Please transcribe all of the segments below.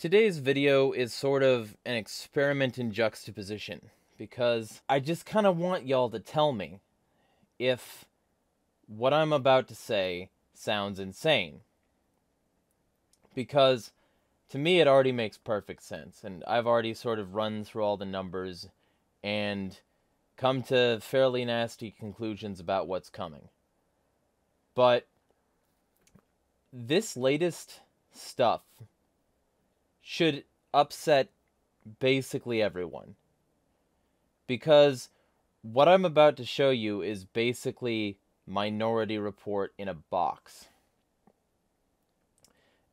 Today's video is sort of an experiment in juxtaposition because I just kind of want y'all to tell me if what I'm about to say sounds insane. Because to me, it already makes perfect sense, and I've already sort of run through all the numbers and come to fairly nasty conclusions about what's coming. But this latest stuff should upset basically everyone. Because what I'm about to show you is basically Minority Report in a box.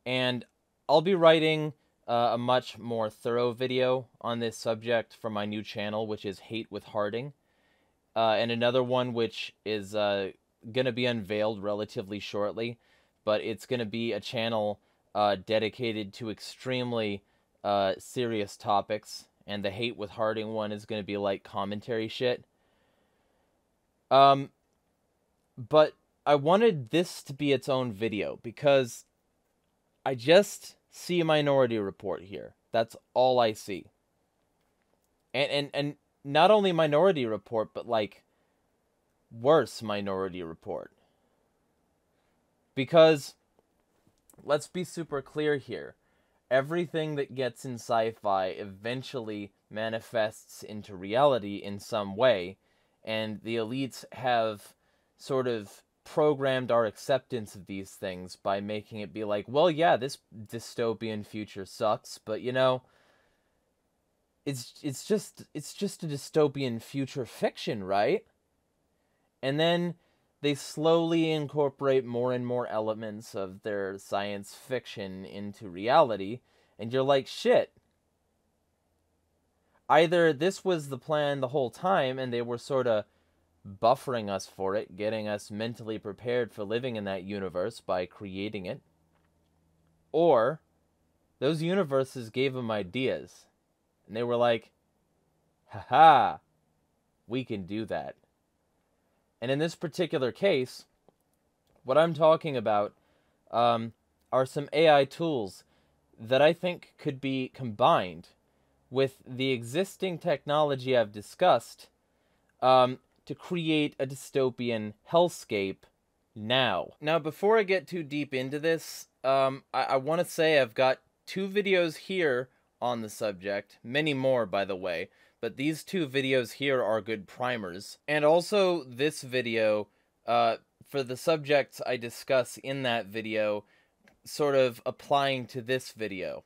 And I'll be writing uh, a much more thorough video on this subject for my new channel, which is Hate with Harding. Uh, and another one which is uh, going to be unveiled relatively shortly, but it's going to be a channel uh, dedicated to extremely uh, serious topics, and the hate with Harding one is going to be like commentary shit. Um, but I wanted this to be its own video because I just see a Minority Report here. That's all I see. And and and not only Minority Report, but like worse Minority Report. Because let's be super clear here. Everything that gets in sci fi eventually manifests into reality in some way, and the elites have sort of programmed our acceptance of these things by making it be like, well, yeah, this dystopian future sucks, but you know, it's it's just it's just a dystopian future fiction, right? And then they slowly incorporate more and more elements of their science fiction into reality, and you're like, shit. Either this was the plan the whole time and they were sort of buffering us for it, getting us mentally prepared for living in that universe by creating it, or those universes gave them ideas, and they were like, haha, we can do that. And in this particular case, what I'm talking about um, are some AI tools that I think could be combined with the existing technology I've discussed um, to create a dystopian hellscape now. Now, before I get too deep into this, um, I, I want to say I've got two videos here on the subject, many more, by the way, but these two videos here are good primers. And also this video, uh, for the subjects I discuss in that video, sort of applying to this video.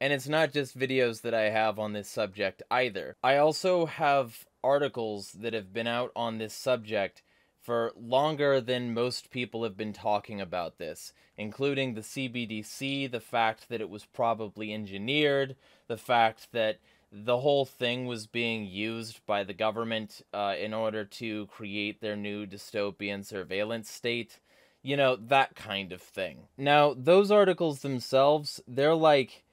And it's not just videos that I have on this subject either. I also have articles that have been out on this subject for longer than most people have been talking about this, including the CBDC, the fact that it was probably engineered, the fact that the whole thing was being used by the government uh, in order to create their new dystopian surveillance state. You know, that kind of thing. Now, those articles themselves, they're like,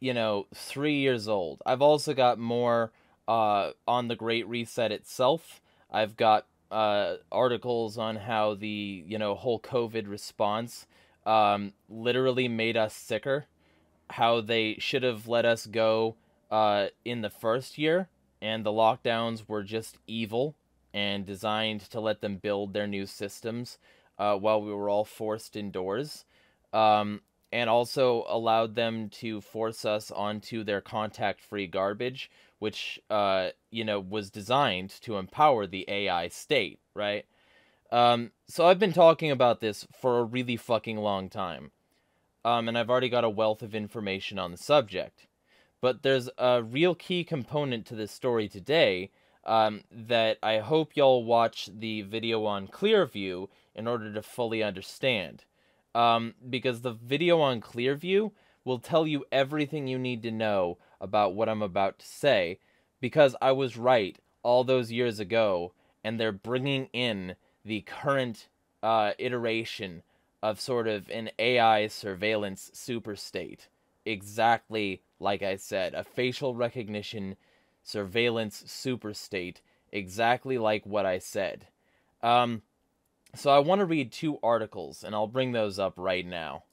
you know, three years old. I've also got more uh, on the Great Reset itself. I've got uh, articles on how the, you know, whole COVID response um, literally made us sicker. How they should have let us go uh, in the first year, and the lockdowns were just evil and designed to let them build their new systems uh, while we were all forced indoors. Um, and also allowed them to force us onto their contact free garbage, which, uh, you know, was designed to empower the AI state, right? Um, so I've been talking about this for a really fucking long time. Um, and I've already got a wealth of information on the subject. But there's a real key component to this story today um, that I hope y'all watch the video on Clearview in order to fully understand. Um, because the video on Clearview will tell you everything you need to know about what I'm about to say, because I was right all those years ago, and they're bringing in the current uh, iteration of sort of an AI surveillance superstate exactly like I said, a facial recognition surveillance super state, exactly like what I said. Um, so I want to read two articles, and I'll bring those up right now.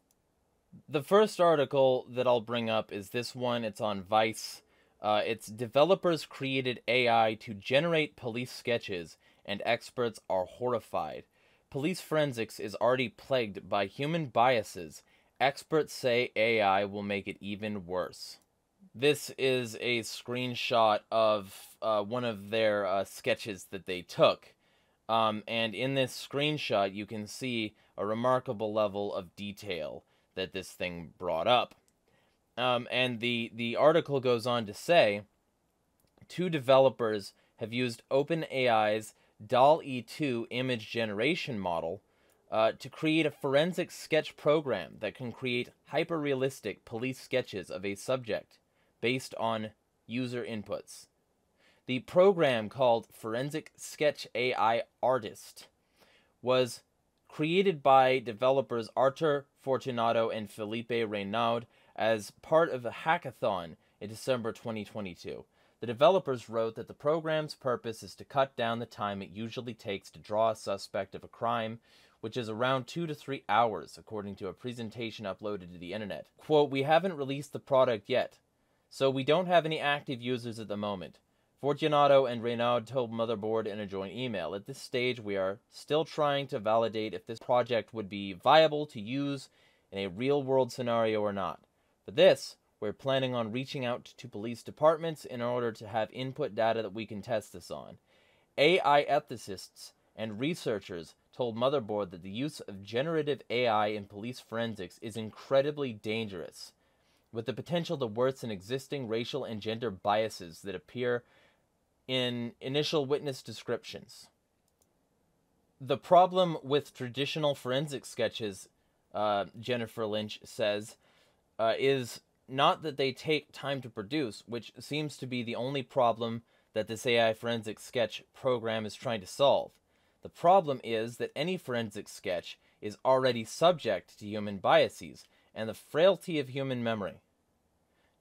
The first article that I'll bring up is this one. It's on Vice. Uh, it's developers created AI to generate police sketches, and experts are horrified. Police forensics is already plagued by human biases. Experts say AI will make it even worse. This is a screenshot of uh, one of their uh, sketches that they took. Um, and in this screenshot, you can see a remarkable level of detail that this thing brought up. Um, and the, the article goes on to say two developers have used OpenAI's DALL-E 2 image generation model uh, to create a forensic sketch program that can create hyper-realistic police sketches of a subject based on user inputs. The program called Forensic Sketch AI Artist was created by developers Artur Fortunato and Filipe Reynaud as part of a hackathon in December 2022. The developers wrote that the program's purpose is to cut down the time it usually takes to draw a suspect of a crime, which is around two to three hours, according to a presentation uploaded to the internet. Quote, We haven't released the product yet, so we don't have any active users at the moment. Fortunato and Reynaud told Motherboard in a joint email. At this stage, we are still trying to validate if this project would be viable to use in a real world scenario or not. For this, we're planning on reaching out to police departments in order to have input data that we can test this on. AI ethicists and researchers told Motherboard that the use of generative AI in police forensics is incredibly dangerous, with the potential to worsen existing racial and gender biases that appear in initial witness descriptions. The problem with traditional forensic sketches, uh, Jennifer Lynch says, uh, is not that they take time to produce, which seems to be the only problem that this AI forensic sketch program is trying to solve. The problem is that any forensic sketch is already subject to human biases and the frailty of human memory.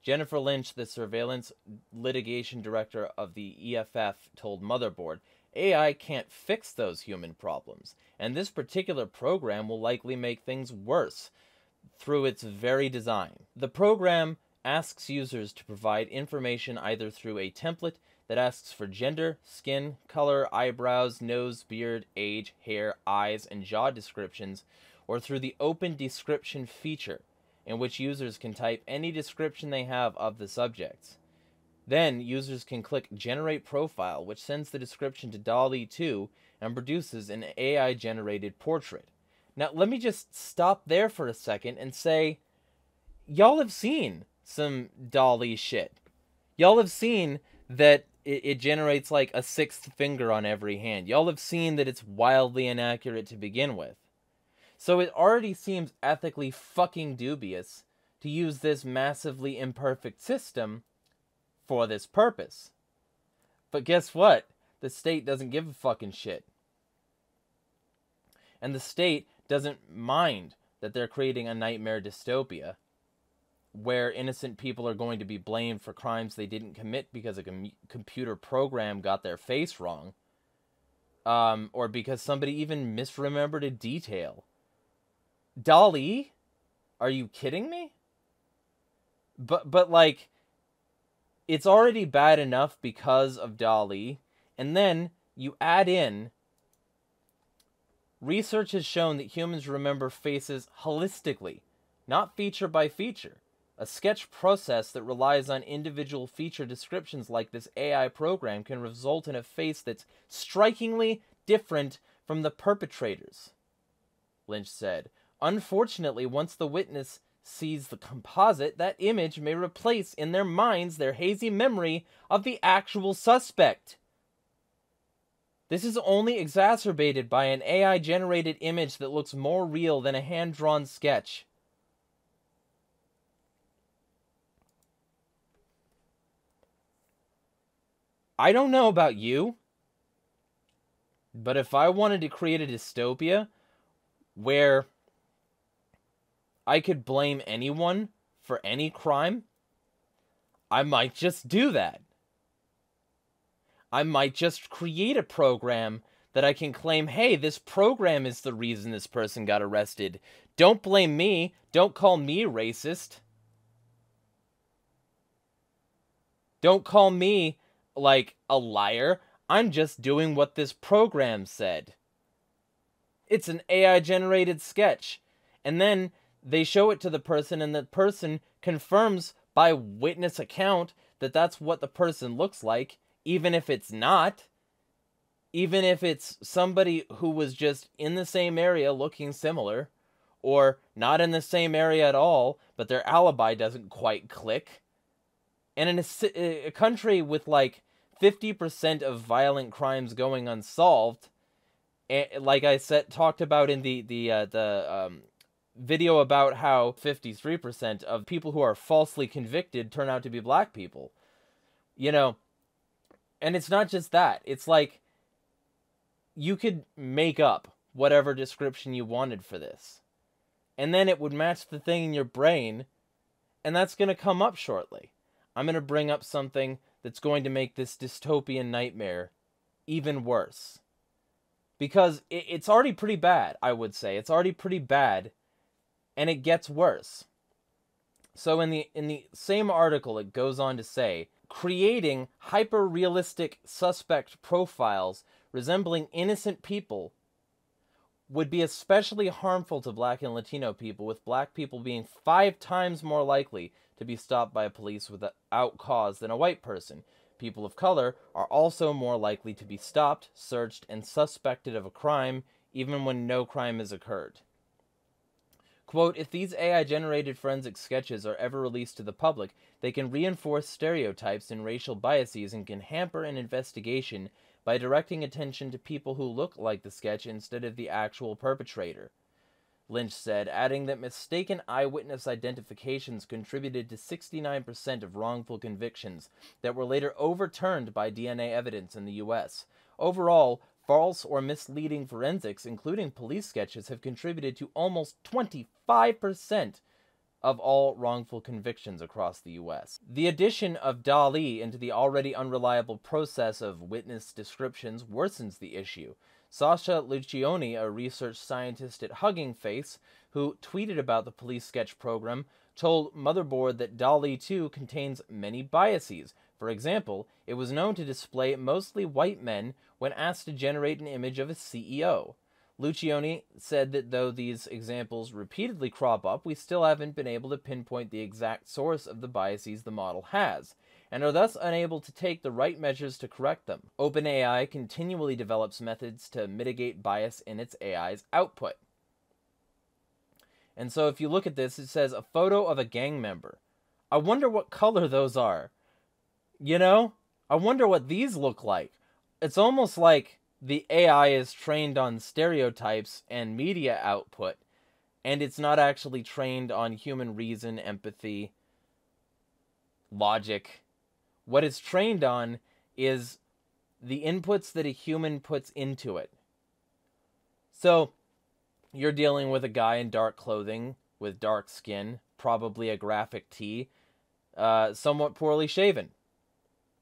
Jennifer Lynch, the surveillance litigation director of the EFF, told Motherboard AI can't fix those human problems, and this particular program will likely make things worse through its very design. The program asks users to provide information either through a template that asks for gender, skin, color, eyebrows, nose, beard, age, hair, eyes, and jaw descriptions, or through the open description feature, in which users can type any description they have of the subjects. Then, users can click Generate Profile, which sends the description to DALL-E 2 and produces an AI generated portrait. Now, let me just stop there for a second and say, y'all have seen some DALL-E shit. Y'all have seen that it, it generates like a sixth finger on every hand. Y'all have seen that it's wildly inaccurate to begin with. So it already seems ethically fucking dubious to use this massively imperfect system for this purpose. But guess what? The state doesn't give a fucking shit. And the state doesn't mind that they're creating a nightmare dystopia where innocent people are going to be blamed for crimes they didn't commit because a com- computer program got their face wrong um, or because somebody even misremembered a detail. DALL-E? Are you kidding me? But but like it's already bad enough because of DALL-E and then you add in Research has shown that humans remember faces holistically, not feature by feature. A sketch process that relies on individual feature descriptions like this AI program can result in a face that's strikingly different from the perpetrator's. Lynch said. Unfortunately, once the witness sees the composite, that image may replace in their minds their hazy memory of the actual suspect. This is only exacerbated by an AI generated image that looks more real than a hand drawn sketch. I don't know about you, but if I wanted to create a dystopia where I could blame anyone for any crime, I might just do that. I might just create a program that I can claim, hey, this program is the reason this person got arrested Don't blame me. Don't call me racist. Don't call me like a liar. I'm just doing what this program said. It's an AI generated sketch. And then they show it to the person, and the person confirms by witness account that that's what the person looks like, even if it's not. Even if it's somebody who was just in the same area looking similar, or not in the same area at all, but their alibi doesn't quite click. And in a, a country with like 50% of violent crimes going unsolved, like I said, talked about in the the uh, the um, video about how 53% of people who are falsely convicted turn out to be black people. You know, and it's not just that. It's like you could make up whatever description you wanted for this. And then it would match the thing in your brain, and that's going to come up shortly. I'm going to bring up something that's going to make this dystopian nightmare even worse. Because it's already pretty bad, I would say. It's already pretty bad and it gets worse. So in the in the same article it goes on to say creating hyper-realistic suspect profiles resembling innocent people would be especially harmful to black and Latino people, with black people being five times more likely to be stopped by police without cause than a white person. People of color are also more likely to be stopped, searched, and suspected of a crime, even when no crime has occurred. Quote, if these AI generated forensic sketches are ever released to the public, they can reinforce stereotypes and racial biases and can hamper an investigation by directing attention to people who look like the sketch instead of the actual perpetrator. Lynch said, adding that mistaken eyewitness identifications contributed to 69% of wrongful convictions that were later overturned by DNA evidence in the U.S. Overall, False or misleading forensics, including police sketches, have contributed to almost 25% of all wrongful convictions across the US. The addition of DALL-E into the already unreliable process of witness descriptions worsens the issue. Sasha Luccioni, a research scientist at Hugging Face, who tweeted about the police sketch program, told Motherboard that DALL-E 2 contains many biases. For example, it was known to display mostly white men when asked to generate an image of a CEO. Luccioni said that though these examples repeatedly crop up, we still haven't been able to pinpoint the exact source of the biases the model has, and are thus unable to take the right measures to correct them. OpenAI continually develops methods to mitigate bias in its AI's output. And so if you look at this, it says a photo of a gang member. I wonder what color those are. You know? I wonder what these look like it's almost like the AI is trained on stereotypes and media output, and it's not actually trained on human reason, empathy, logic. What it's trained on is the inputs that a human puts into it. So, you're dealing with a guy in dark clothing with dark skin, probably a graphic tee, uh, somewhat poorly shaven.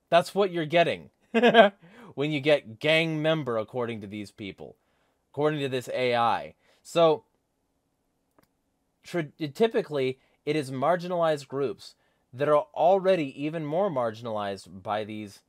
That's what you're getting. when you get gang member, according to these people, according to this AI. So, typically, it is marginalized groups that are already even more marginalized by these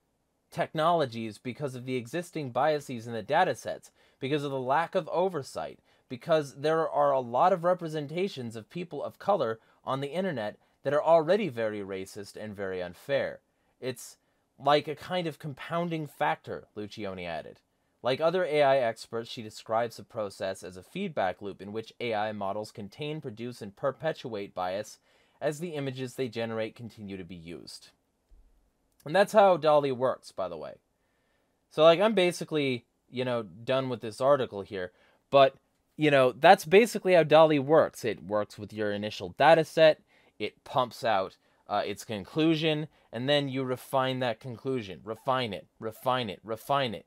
technologies because of the existing biases in the data sets, because of the lack of oversight, because there are a lot of representations of people of color on the internet that are already very racist and very unfair. It's like a kind of compounding factor, Luccioni added. Like other AI experts, she describes the process as a feedback loop in which AI models contain, produce, and perpetuate bias as the images they generate continue to be used. And that's how DALL-E works, by the way. So, like, I'm basically, you know, done with this article here, but, you know, that's basically how DALL-E works. It works with your initial data set, it pumps out uh, its conclusion, and then you refine that conclusion, refine it, refine it, refine it.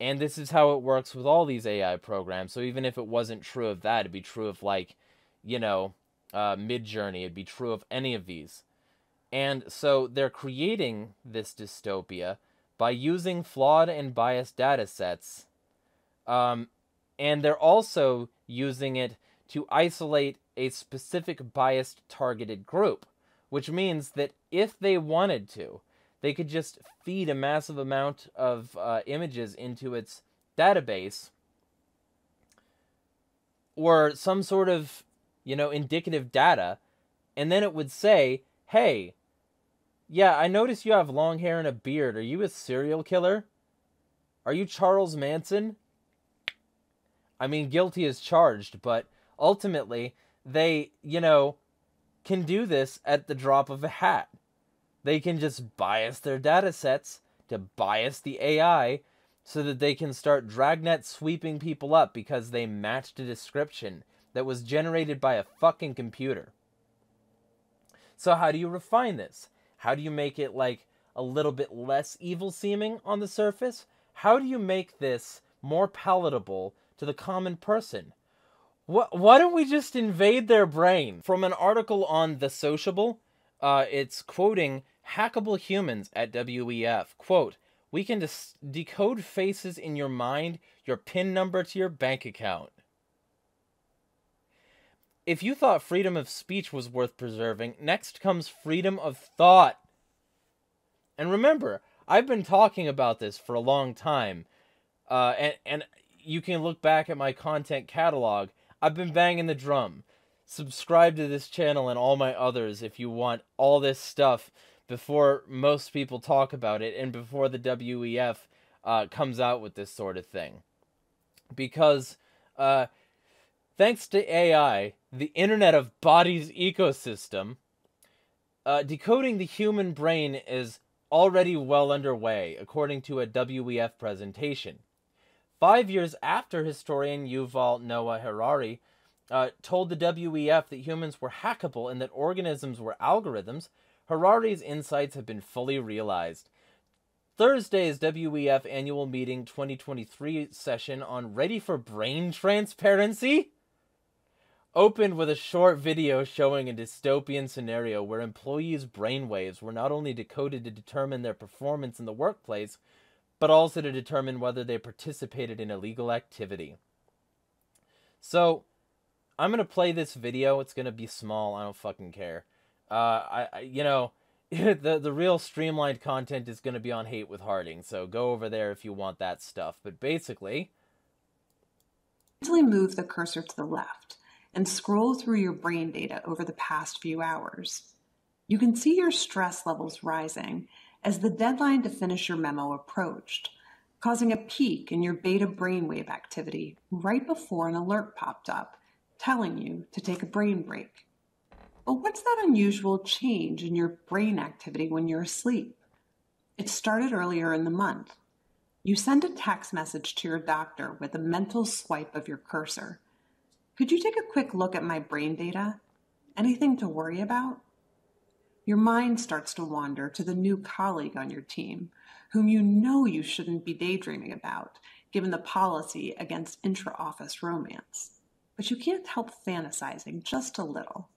And this is how it works with all these AI programs. So even if it wasn't true of that, it'd be true of like, you know, uh, Midjourney. It'd be true of any of these. And so they're creating this dystopia by using flawed and biased data sets. Um, and they're also using it to isolate a specific biased targeted group, which means that if they wanted to, they could just feed a massive amount of uh, images into its database or some sort of, you know, indicative data, and then it would say, hey, yeah, I notice you have long hair and a beard. Are you a serial killer? Are you Charles Manson? I mean, guilty is charged, but ultimately, they, you know, can do this at the drop of a hat. They can just bias their data sets to bias the AI so that they can start dragnet sweeping people up because they matched a description that was generated by a fucking computer. So, how do you refine this? How do you make it like a little bit less evil seeming on the surface? How do you make this more palatable to the common person? Why don't we just invade their brain? From an article on The Sociable, uh, it's quoting hackable humans at WEF. Quote, we can decode faces in your mind, your PIN number to your bank account. If you thought freedom of speech was worth preserving, next comes freedom of thought. And remember, I've been talking about this for a long time. Uh, and, and you can look back at my content catalog. I've been banging the drum. Subscribe to this channel and all my others if you want all this stuff before most people talk about it and before the WEF uh, comes out with this sort of thing. Because uh, thanks to AI, the Internet of Bodies ecosystem, uh, decoding the human brain is already well underway, according to a WEF presentation. Five years after historian Yuval Noah Harari uh, told the WEF that humans were hackable and that organisms were algorithms, Harari's insights have been fully realized. Thursday's WEF annual meeting 2023 session on Ready for Brain Transparency opened with a short video showing a dystopian scenario where employees' brainwaves were not only decoded to determine their performance in the workplace, but also to determine whether they participated in illegal activity. So, I'm going to play this video. It's going to be small. I don't fucking care. Uh, I, I you know, the the real streamlined content is going to be on Hate with Harding, so go over there if you want that stuff. But basically, mentally move the cursor to the left and scroll through your brain data over the past few hours. You can see your stress levels rising as the deadline to finish your memo approached, causing a peak in your beta brainwave activity right before an alert popped up telling you to take a brain break. But what's that unusual change in your brain activity when you're asleep? It started earlier in the month. You send a text message to your doctor with a mental swipe of your cursor. Could you take a quick look at my brain data? Anything to worry about? Your mind starts to wander to the new colleague on your team, whom you know you shouldn't be daydreaming about, given the policy against intra office romance. But you can't help fantasizing just a little.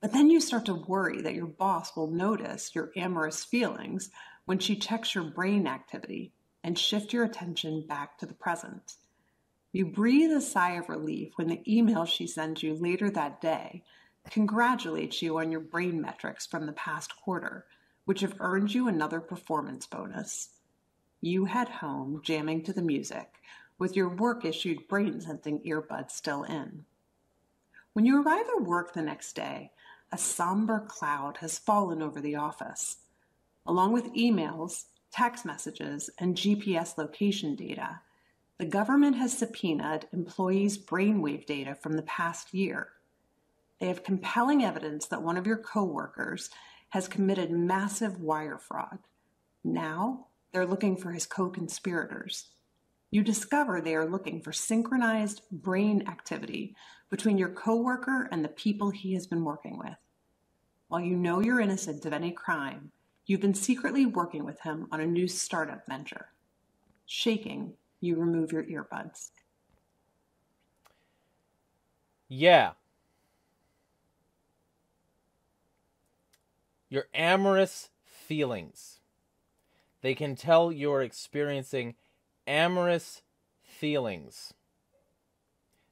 But then you start to worry that your boss will notice your amorous feelings when she checks your brain activity and shift your attention back to the present. You breathe a sigh of relief when the email she sends you later that day congratulates you on your brain metrics from the past quarter, which have earned you another performance bonus. You head home jamming to the music with your work issued brain sensing earbuds still in. When you arrive at work the next day, a somber cloud has fallen over the office. Along with emails, text messages, and GPS location data, the government has subpoenaed employees' brainwave data from the past year. They have compelling evidence that one of your coworkers has committed massive wire fraud. Now they're looking for his co conspirators. You discover they are looking for synchronized brain activity between your coworker and the people he has been working with. While you know you're innocent of any crime, you've been secretly working with him on a new startup venture. Shaking, you remove your earbuds. Yeah. Your amorous feelings. They can tell you're experiencing amorous feelings.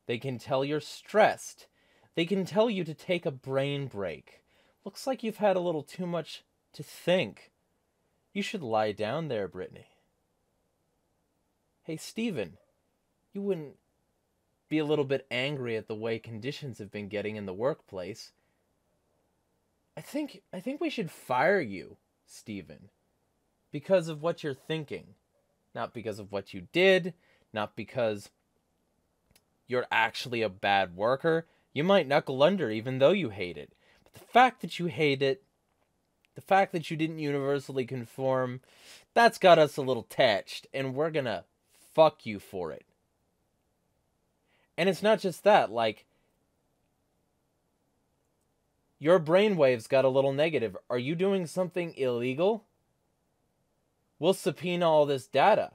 They can tell you're stressed. They can tell you to take a brain break. Looks like you've had a little too much to think. You should lie down there, Brittany. Hey, Stephen, you wouldn't be a little bit angry at the way conditions have been getting in the workplace. I think I think we should fire you, Steven, because of what you're thinking. Not because of what you did, not because you're actually a bad worker. You might knuckle under even though you hate it. But the fact that you hate it, the fact that you didn't universally conform, that's got us a little touched, and we're gonna fuck you for it. And it's not just that, like, your brainwaves got a little negative. Are you doing something illegal? We'll subpoena all this data.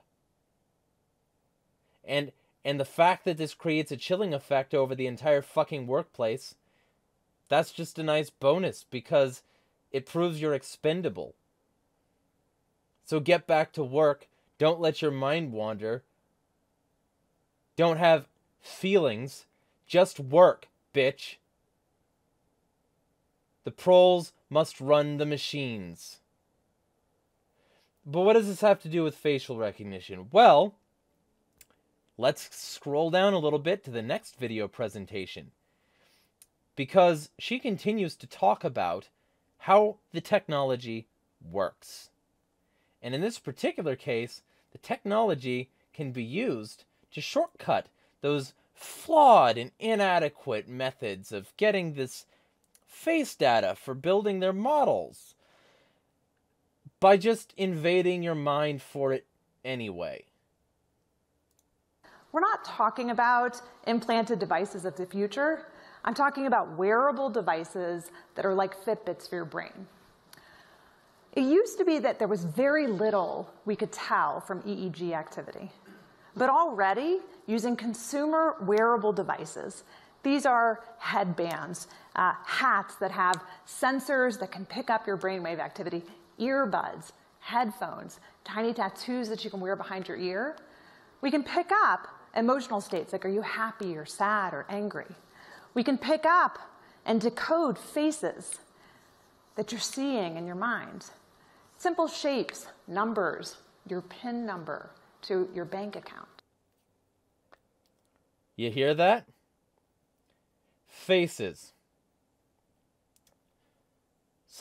And and the fact that this creates a chilling effect over the entire fucking workplace, that's just a nice bonus because it proves you're expendable. So get back to work. Don't let your mind wander. Don't have feelings. Just work, bitch. The proles must run the machines. But what does this have to do with facial recognition? Well, let's scroll down a little bit to the next video presentation. Because she continues to talk about how the technology works. And in this particular case, the technology can be used to shortcut those flawed and inadequate methods of getting this face data for building their models by just invading your mind for it anyway. We're not talking about implanted devices of the future. I'm talking about wearable devices that are like Fitbits for your brain. It used to be that there was very little we could tell from EEG activity. But already, using consumer wearable devices, these are headbands, uh, hats that have sensors that can pick up your brainwave activity, earbuds, headphones, tiny tattoos that you can wear behind your ear. We can pick up emotional states like are you happy or sad or angry. We can pick up and decode faces that you're seeing in your mind. Simple shapes, numbers, your PIN number, to your bank account. You hear that? Faces.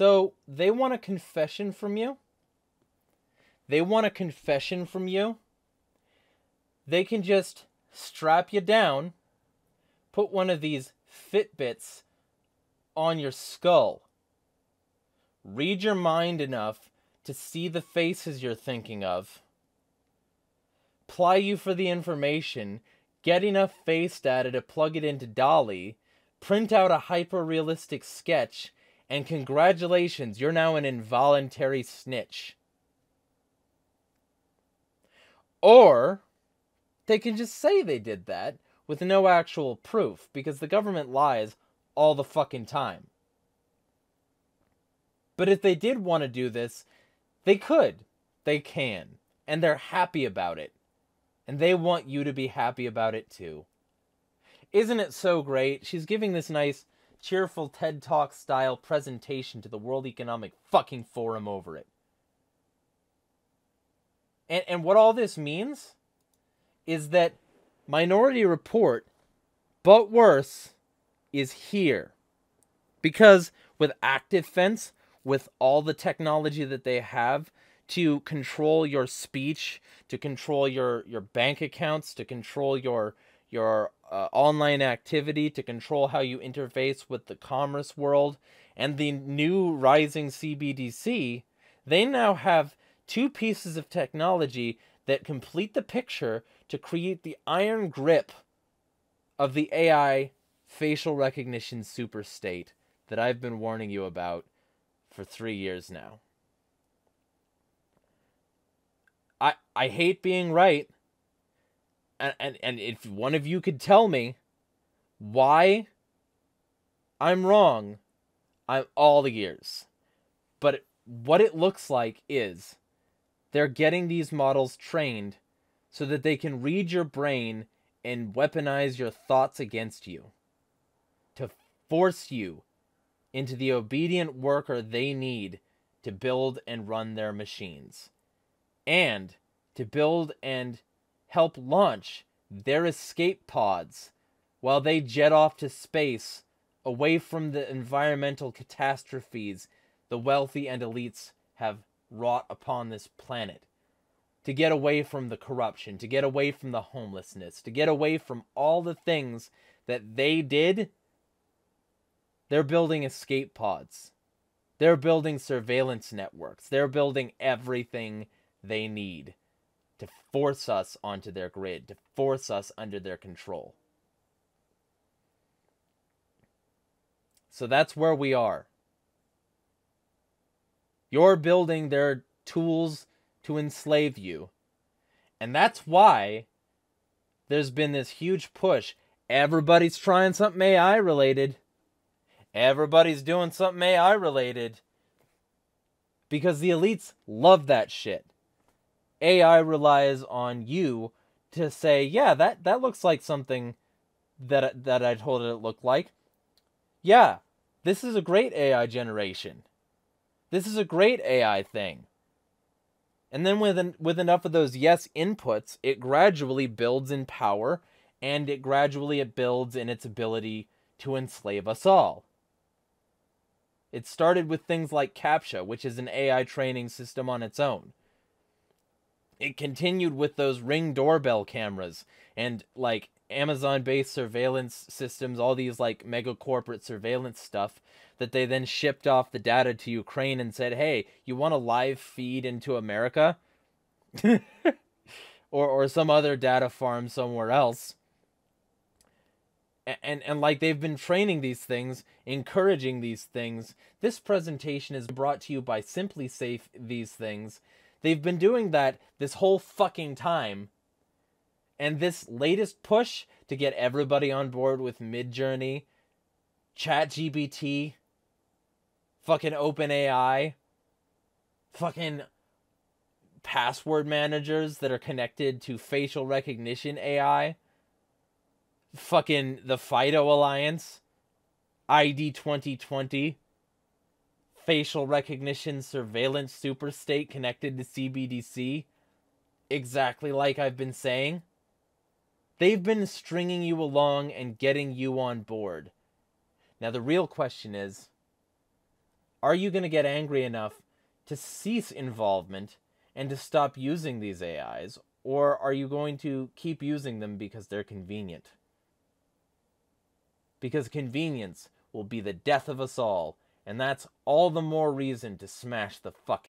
So they want a confession from you. They want a confession from you. They can just strap you down, put one of these Fitbits on your skull, read your mind enough to see the faces you're thinking of ply you for the information, get enough face data to plug it into DALL-E, print out a hyper realistic sketch, and congratulations, you're now an involuntary snitch. Or they can just say they did that with no actual proof because the government lies all the fucking time. But if they did want to do this, they could. They can. And they're happy about it and they want you to be happy about it too. Isn't it so great? She's giving this nice, cheerful TED Talk style presentation to the World Economic fucking Forum over it. And, and what all this means is that Minority Report, but worse, is here. Because with ActiveFence, with all the technology that they have, to control your speech, to control your your bank accounts, to control your your uh, online activity, to control how you interface with the commerce world, and the new rising CBDC, they now have two pieces of technology that complete the picture to create the iron grip of the AI facial recognition super state that I've been warning you about for three years now. I I hate being right. And, and and if one of you could tell me why I'm wrong, I'm all the ears. But what it looks like is they're getting these models trained so that they can read your brain and weaponize your thoughts against you, to force you into the obedient worker they need to build and run their machines, and to build and help launch their escape pods while they jet off to space away from the environmental catastrophes the wealthy and elites have wrought upon this planet. To get away from the corruption, to get away from the homelessness, to get away from all the things that they did, they're building escape pods. They're building surveillance networks. They're building everything they need to force us onto their grid, to force us under their control. So that's where we are. You're building their tools to enslave you. And that's why there's been this huge push. Everybody's trying something AI related. Everybody's doing something AI related. Because the elites love that shit. AI relies on you to say, yeah, that, that looks like something that that I told it it looked like. Yeah, this is a great AI generation. This is a great AI thing. And then with with enough of those yes inputs, it gradually builds in power and it gradually it builds in its ability to enslave us all. It started with things like CAPTCHA, which is an AI training system on its own. It continued with those ring doorbell cameras and like Amazon based surveillance systems, all these like mega corporate surveillance stuff that they then shipped off the data to Ukraine and said, "Hey, you want a live feed into America?" or or some other data farm somewhere else. And, and and like they've been training these things, encouraging these things. This presentation is brought to you by SimpliSafe these things. They've been doing that this whole fucking time. And this latest push to get everybody on board with Midjourney, ChatGPT, fucking OpenAI, fucking password managers that are connected to facial recognition AI, fucking the FIDO Alliance, ID 2020, facial recognition surveillance superstate connected to CBDC, exactly like I've been saying. They've been stringing you along and getting you on board. Now, the real question is are you going to get angry enough to cease involvement and to stop using these AIs, or are you going to keep using them because they're convenient? Because convenience will be the death of us all, and that's all the more reason to smash the fuck